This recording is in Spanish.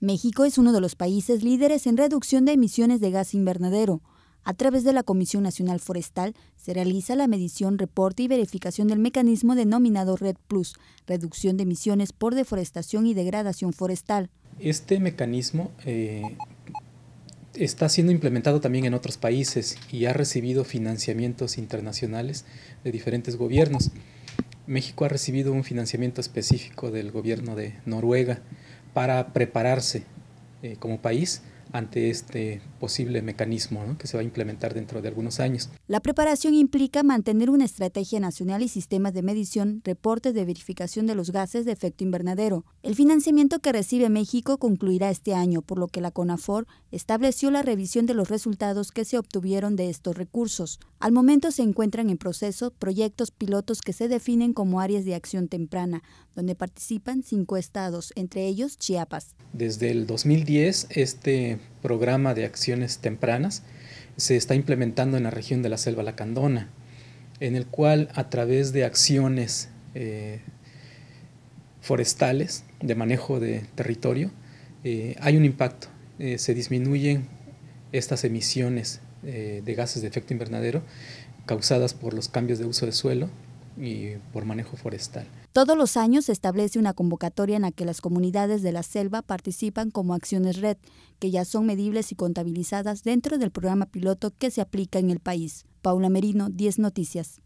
México es uno de los países líderes en reducción de emisiones de gas invernadero. A través de la Comisión Nacional Forestal se realiza la medición, reporte y verificación del mecanismo denominado Red Plus, reducción de emisiones por deforestación y degradación forestal. Este mecanismo eh, está siendo implementado también en otros países y ha recibido financiamientos internacionales de diferentes gobiernos. México ha recibido un financiamiento específico del gobierno de Noruega para prepararse eh, como país ante este posible mecanismo que se va a implementar dentro de algunos años. La preparación implica mantener una estrategia nacional y sistemas de medición, reportes de verificación de los gases de efecto invernadero. El financiamiento que recibe México concluirá este año, por lo que la CONAFOR estableció la revisión de los resultados que se obtuvieron de estos recursos. Al momento se encuentran en proceso proyectos pilotos que se definen como áreas de acción temprana, donde participan cinco estados, entre ellos Chiapas. Desde el 2010, programa de acciones tempranas se está implementando en la región de la Selva Lacandona, en el cual a través de acciones eh, forestales de manejo de territorio eh, hay un impacto. Eh, se disminuyen estas emisiones de gases de efecto invernadero causadas por los cambios de uso de suelo y por manejo forestal. Todos los años se establece una convocatoria en la que las comunidades de la selva participan como acciones red, que ya son medibles y contabilizadas dentro del programa piloto que se aplica en el país. Paula Merino, 10 Noticias.